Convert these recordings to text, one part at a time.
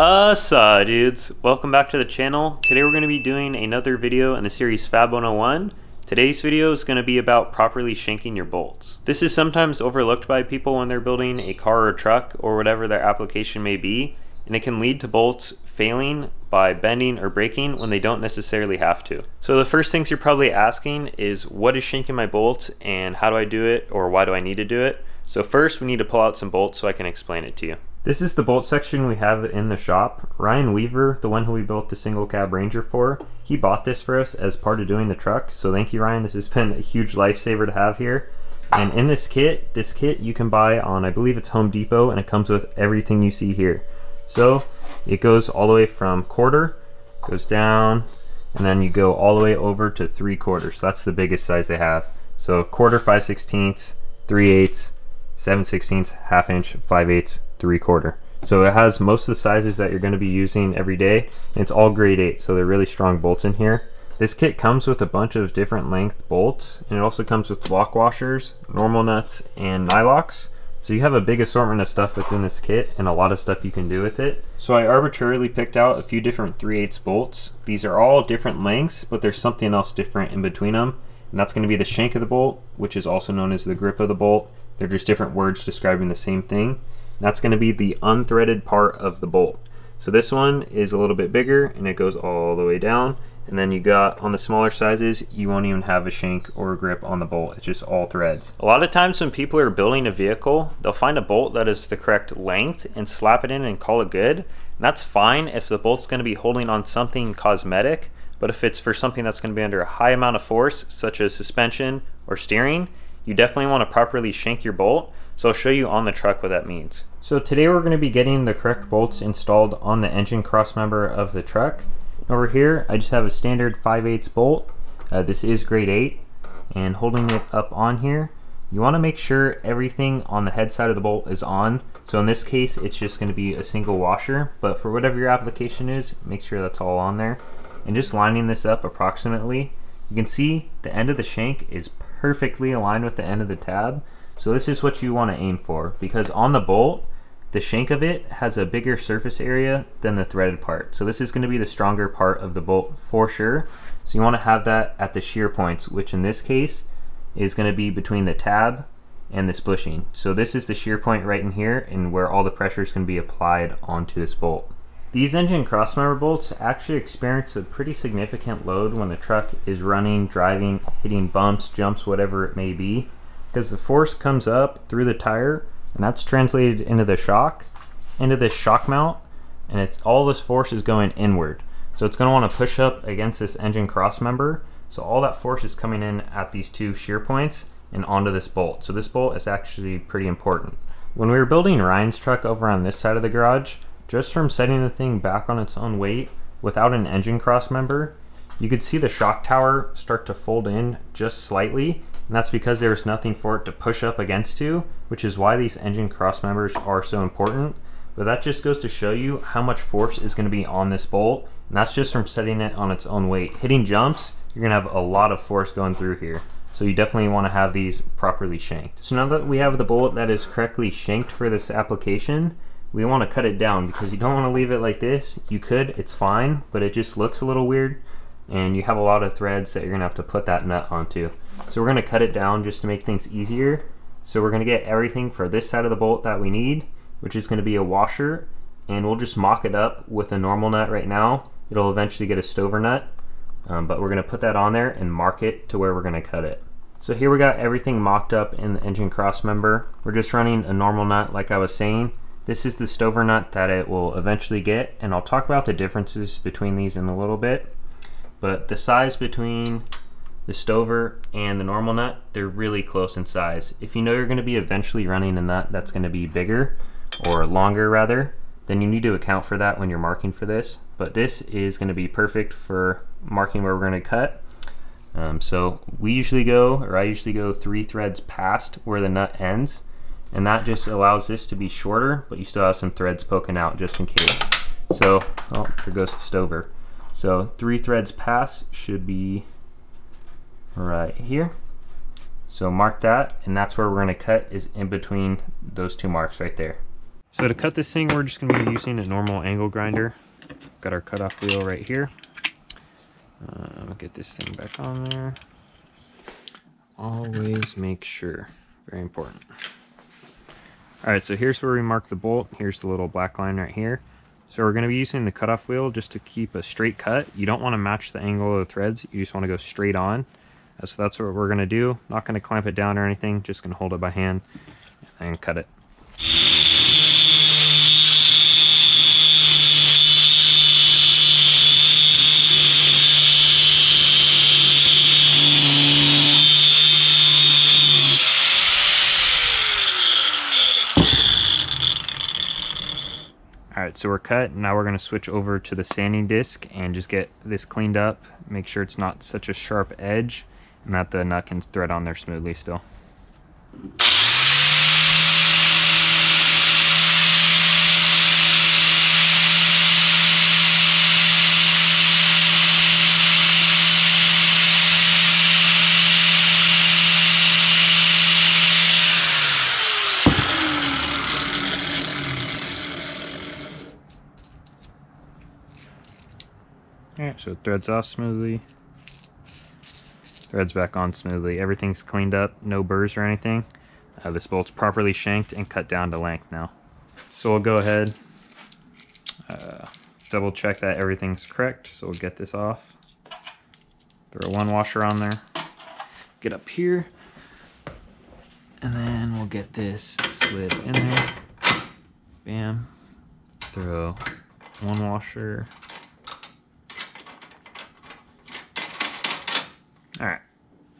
Asa dudes, welcome back to the channel. Today we're going to be doing another video in the series Fab 101. Today's video is going to be about properly shanking your bolts. This is sometimes overlooked by people when they're building a car or truck or whatever their application may be, and it can lead to bolts failing by bending or breaking when they don't necessarily have to. So the first things you're probably asking is what is shanking my bolts and how do I do it or why do I need to do it? So first we need to pull out some bolts so I can explain it to you. This is the bolt section we have in the shop. Ryan Weaver, the one who we built the single cab Ranger for, he bought this for us as part of doing the truck. So thank you Ryan, this has been a huge lifesaver to have here. And in this kit, this kit you can buy on, I believe it's Home Depot, and it comes with everything you see here. So it goes all the way from quarter, goes down, and then you go all the way over to three quarters. So that's the biggest size they have. So quarter, five sixteenths, three eighths, seven sixteenths, half inch, five eighths, three quarter. So it has most of the sizes that you're going to be using every day. It's all grade 8, so they're really strong bolts in here. This kit comes with a bunch of different length bolts, and it also comes with block washers, normal nuts, and nylocks. So you have a big assortment of stuff within this kit and a lot of stuff you can do with it. So I arbitrarily picked out a few different 3 8 bolts. These are all different lengths, but there's something else different in between them. And that's going to be the shank of the bolt, which is also known as the grip of the bolt. They're just different words describing the same thing. That's going to be the unthreaded part of the bolt. So this one is a little bit bigger and it goes all the way down. And then you got on the smaller sizes, you won't even have a shank or a grip on the bolt. It's just all threads. A lot of times when people are building a vehicle, they'll find a bolt that is the correct length and slap it in and call it good. And that's fine if the bolt's going to be holding on something cosmetic. But if it's for something that's going to be under a high amount of force, such as suspension or steering, you definitely want to properly shank your bolt so I'll show you on the truck what that means. So today we're going to be getting the correct bolts installed on the engine crossmember of the truck. Over here I just have a standard 5 8 bolt. Uh, this is grade 8 and holding it up on here you want to make sure everything on the head side of the bolt is on. So in this case it's just going to be a single washer but for whatever your application is make sure that's all on there. And just lining this up approximately you can see the end of the shank is perfectly aligned with the end of the tab so this is what you want to aim for because on the bolt, the shank of it has a bigger surface area than the threaded part. So this is going to be the stronger part of the bolt for sure. So you want to have that at the shear points, which in this case is going to be between the tab and this bushing. So this is the shear point right in here and where all the pressure is going to be applied onto this bolt. These engine crossmember bolts actually experience a pretty significant load when the truck is running, driving, hitting bumps, jumps, whatever it may be because the force comes up through the tire and that's translated into the shock into this shock mount and it's all this force is going inward. So it's going to want to push up against this engine cross member. So all that force is coming in at these two shear points and onto this bolt. So this bolt is actually pretty important. When we were building Ryan's truck over on this side of the garage just from setting the thing back on its own weight without an engine cross member you could see the shock tower start to fold in just slightly and that's because there's nothing for it to push up against to, which is why these engine cross members are so important. But that just goes to show you how much force is going to be on this bolt, and that's just from setting it on its own weight. Hitting jumps, you're going to have a lot of force going through here. So you definitely want to have these properly shanked. So now that we have the bolt that is correctly shanked for this application, we want to cut it down because you don't want to leave it like this. You could, it's fine, but it just looks a little weird and you have a lot of threads that you're going to have to put that nut onto. So we're going to cut it down just to make things easier. So we're going to get everything for this side of the bolt that we need, which is going to be a washer, and we'll just mock it up with a normal nut right now. It'll eventually get a stover nut, um, but we're going to put that on there and mark it to where we're going to cut it. So here we got everything mocked up in the engine cross member. We're just running a normal nut like I was saying. This is the stover nut that it will eventually get, and I'll talk about the differences between these in a little bit. But the size between the stover and the normal nut, they're really close in size. If you know you're going to be eventually running a nut that's going to be bigger, or longer rather, then you need to account for that when you're marking for this. But this is going to be perfect for marking where we're going to cut. Um, so we usually go, or I usually go three threads past where the nut ends. And that just allows this to be shorter, but you still have some threads poking out just in case. So, oh, there goes the stover. So three threads past should be right here. So mark that, and that's where we're going to cut is in between those two marks right there. So to cut this thing, we're just going to be using a normal angle grinder. Got our cutoff wheel right here. Uh, get this thing back on there. Always make sure. Very important. Alright, so here's where we mark the bolt. Here's the little black line right here. So we're going to be using the cutoff wheel just to keep a straight cut. You don't want to match the angle of the threads. You just want to go straight on. So that's what we're going to do. Not going to clamp it down or anything. Just going to hold it by hand and cut it. Alright, so we're cut. Now we're going to switch over to the sanding disc and just get this cleaned up. Make sure it's not such a sharp edge and that the nut can thread on there smoothly still. Alright, so it threads off smoothly. Threads back on smoothly. Everything's cleaned up, no burrs or anything. Uh, this bolt's properly shanked and cut down to length now. So we'll go ahead, uh, double check that everything's correct. So we'll get this off. Throw one washer on there. Get up here. And then we'll get this slid in there. Bam. Throw one washer All right,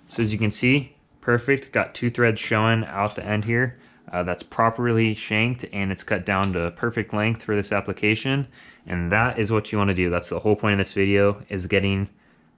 so as you can see, perfect. Got two threads showing out the end here. Uh, that's properly shanked and it's cut down to perfect length for this application. And that is what you want to do. That's the whole point of this video is getting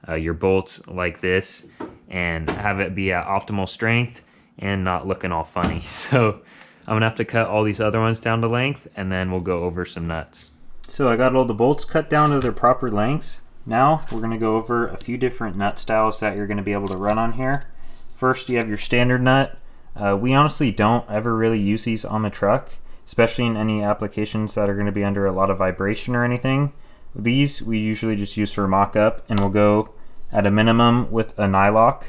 uh, your bolts like this and have it be at optimal strength and not looking all funny. So I'm gonna have to cut all these other ones down to length and then we'll go over some nuts. So I got all the bolts cut down to their proper lengths. Now we're going to go over a few different nut styles that you're going to be able to run on here. First you have your standard nut. Uh, we honestly don't ever really use these on the truck, especially in any applications that are going to be under a lot of vibration or anything. These we usually just use for mock-up and we'll go at a minimum with a nylock.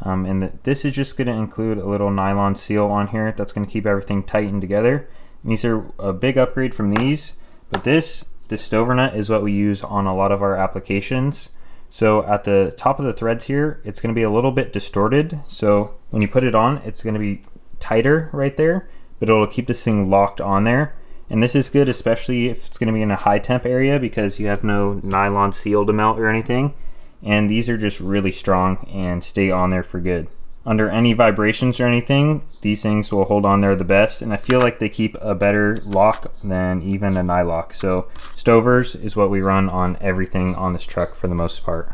Um, and the, this is just going to include a little nylon seal on here that's going to keep everything tightened together. And these are a big upgrade from these, but this this Stover nut is what we use on a lot of our applications. So at the top of the threads here, it's going to be a little bit distorted. So when you put it on, it's going to be tighter right there, but it'll keep this thing locked on there. And this is good, especially if it's going to be in a high temp area because you have no nylon seal to melt or anything. And these are just really strong and stay on there for good under any vibrations or anything, these things will hold on there the best. And I feel like they keep a better lock than even a nylock. So Stovers is what we run on everything on this truck for the most part.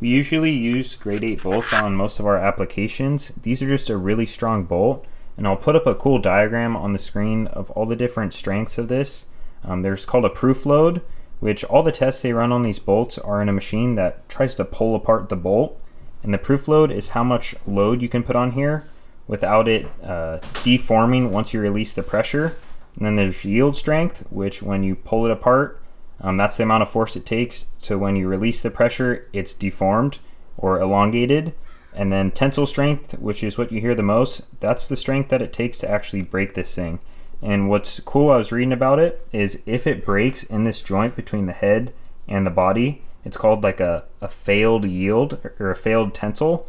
We usually use grade 8 bolts on most of our applications. These are just a really strong bolt. And I'll put up a cool diagram on the screen of all the different strengths of this. Um, there's called a proof load, which all the tests they run on these bolts are in a machine that tries to pull apart the bolt and the proof load is how much load you can put on here without it uh, deforming once you release the pressure. And then there's yield strength, which when you pull it apart, um, that's the amount of force it takes to when you release the pressure, it's deformed or elongated. And then tensile strength, which is what you hear the most, that's the strength that it takes to actually break this thing. And what's cool I was reading about it is if it breaks in this joint between the head and the body, it's called like a, a failed yield or a failed tensile.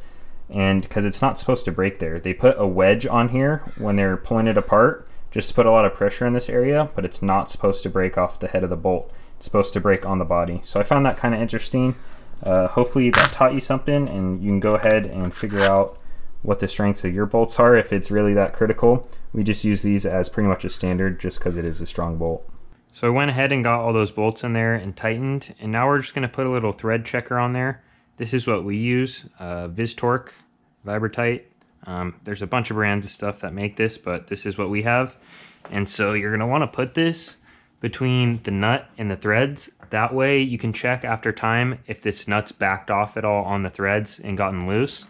And because it's not supposed to break there, they put a wedge on here when they're pulling it apart just to put a lot of pressure in this area, but it's not supposed to break off the head of the bolt. It's supposed to break on the body. So I found that kind of interesting. Uh, hopefully that taught you something and you can go ahead and figure out what the strengths of your bolts are if it's really that critical. We just use these as pretty much a standard just because it is a strong bolt. So I went ahead and got all those bolts in there and tightened. And now we're just going to put a little thread checker on there. This is what we use, uh, VizTorque Vibratight. Um, there's a bunch of brands of stuff that make this, but this is what we have. And so you're going to want to put this between the nut and the threads. That way you can check after time if this nut's backed off at all on the threads and gotten loose.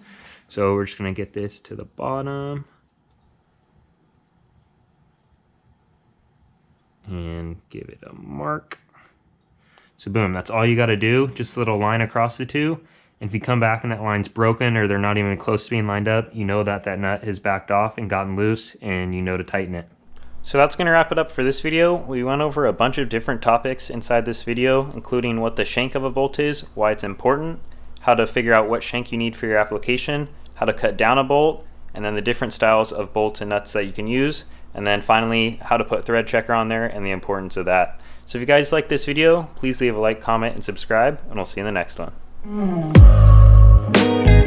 So we're just going to get this to the bottom. And give it a mark. So boom, that's all you gotta do, just a little line across the two. And if you come back and that line's broken or they're not even close to being lined up, you know that that nut has backed off and gotten loose and you know to tighten it. So that's going to wrap it up for this video. We went over a bunch of different topics inside this video, including what the shank of a bolt is, why it's important, how to figure out what shank you need for your application, how to cut down a bolt, and then the different styles of bolts and nuts that you can use, and then finally how to put thread checker on there and the importance of that. So if you guys like this video, please leave a like, comment, and subscribe, and we'll see you in the next one. Mm.